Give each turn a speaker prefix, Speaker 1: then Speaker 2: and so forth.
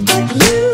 Speaker 1: You